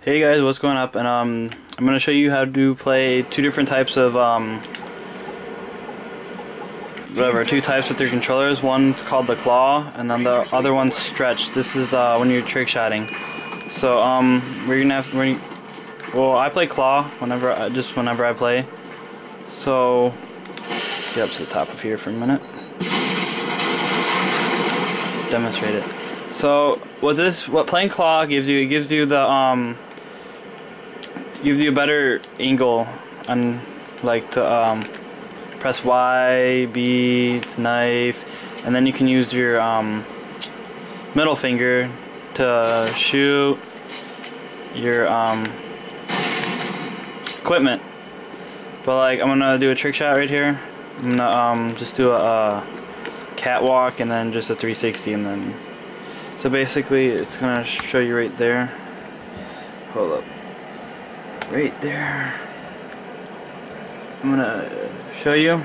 Hey guys, what's going up? And um, I'm gonna show you how to play two different types of um, whatever, two types with your controllers. One's called the claw, and then the other one's stretch. This is uh, when you're trick shotting. So um, we're gonna have, we're, well, I play claw whenever, I, just whenever I play. So get up to the top of here for a minute. Demonstrate it. So what this, what playing claw gives you, it gives you the um, gives you a better angle on like to um, press Y, B, knife, and then you can use your um, middle finger to shoot your um, equipment. But like I'm gonna do a trick shot right here. I'm gonna um, just do a, a catwalk and then just a 360 and then so basically it's gonna show you right there. Hold up right there. I'm gonna show you.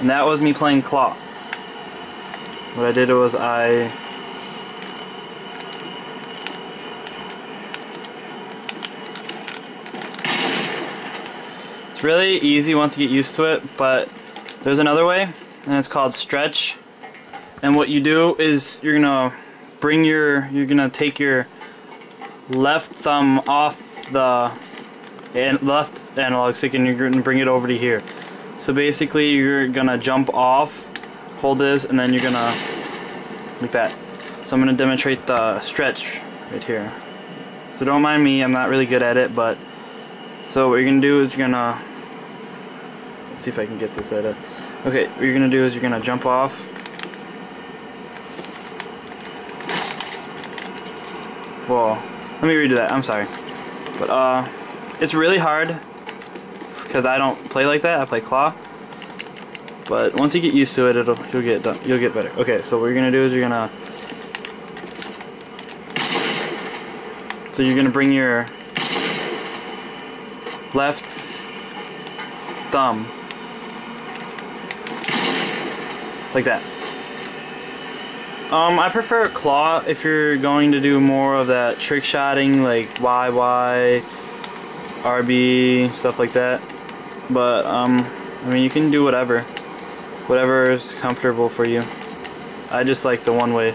And that was me playing claw. What I did was I It's really easy once you get used to it, but there's another way and it's called stretch. And what you do is you're gonna bring your you're gonna take your left thumb off the and left analog stick and you're gonna bring it over to here. So basically you're gonna jump off, hold this, and then you're gonna like that. So I'm gonna demonstrate the stretch right here. So don't mind me, I'm not really good at it, but so what you're gonna do is you're gonna let's see if I can get this at it. Okay, what you're gonna do is you're gonna jump off. Whoa, let me redo that. I'm sorry, but uh, it's really hard because I don't play like that. I play claw. But once you get used to it, it'll you'll get done. You'll get better. Okay, so what you're gonna do is you're gonna so you're gonna bring your left thumb like that. Um, I prefer a claw if you're going to do more of that trick shotting, like YY, RB, stuff like that. But, um, I mean, you can do whatever. Whatever is comfortable for you. I just like the one way,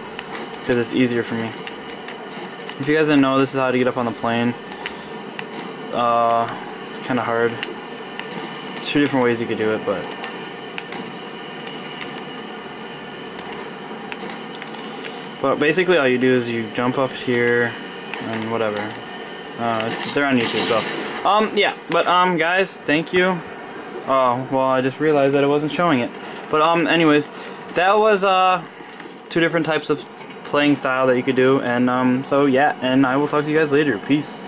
because it's easier for me. If you guys didn't know, this is how to get up on the plane. Uh, it's kind of hard. There's two different ways you could do it, but But basically all you do is you jump up here and whatever. Uh, they're on YouTube, so. Um, yeah, but um, guys, thank you. Oh, well, I just realized that it wasn't showing it. But um, anyways, that was uh, two different types of playing style that you could do. And um, so yeah, and I will talk to you guys later. Peace.